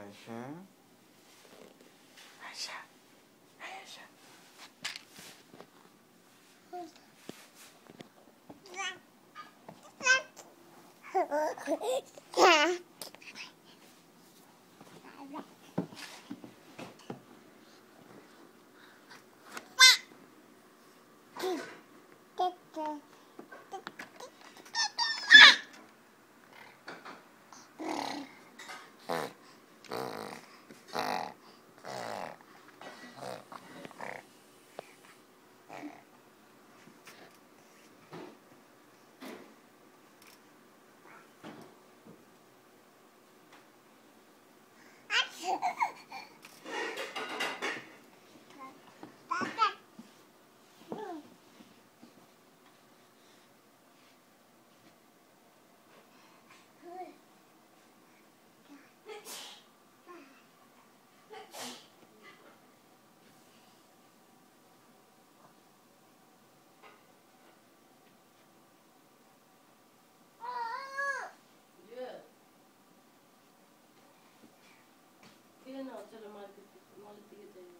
Mhm. Aisha. না চলো মার্কেট মলের দিকে যাই